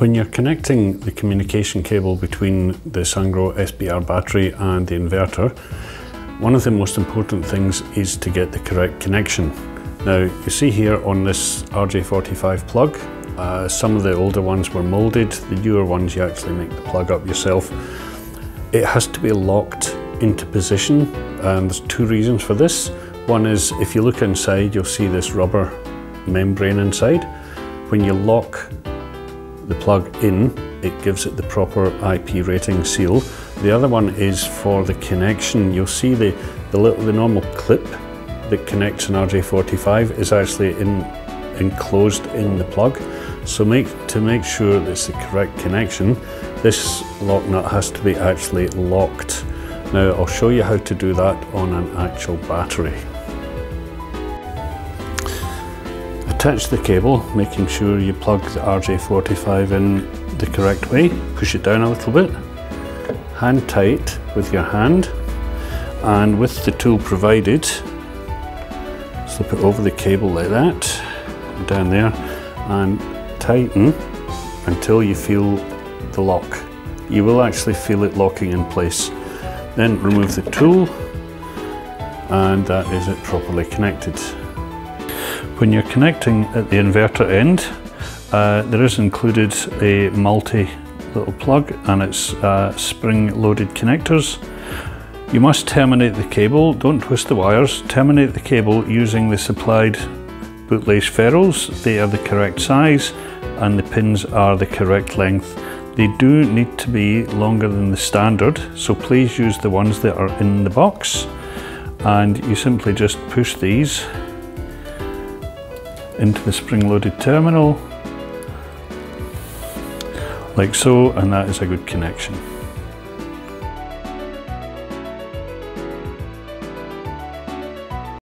When you're connecting the communication cable between the Sungrow SBR battery and the inverter, one of the most important things is to get the correct connection. Now you see here on this RJ45 plug, uh, some of the older ones were molded, the newer ones you actually make the plug up yourself. It has to be locked into position and there's two reasons for this. One is if you look inside you'll see this rubber membrane inside. When you lock the plug in, it gives it the proper IP rating seal. The other one is for the connection. You'll see the, the, little, the normal clip that connects an RJ45 is actually in, enclosed in the plug. So make, to make sure it's the correct connection, this lock nut has to be actually locked. Now I'll show you how to do that on an actual battery. Attach the cable, making sure you plug the RJ45 in the correct way. Push it down a little bit. Hand tight with your hand and with the tool provided, slip it over the cable like that, down there and tighten until you feel the lock. You will actually feel it locking in place. Then remove the tool and that is it properly connected. When you're connecting at the inverter end, uh, there is included a multi little plug and it's uh, spring loaded connectors. You must terminate the cable, don't twist the wires, terminate the cable using the supplied bootlace ferrules. They are the correct size and the pins are the correct length. They do need to be longer than the standard, so please use the ones that are in the box. And you simply just push these into the spring-loaded terminal like so and that is a good connection.